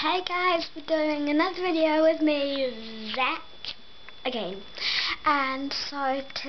Hey guys, we're doing another video with me, Zach, again. And so today